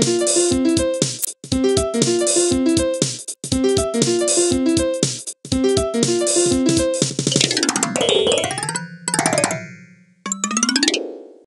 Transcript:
you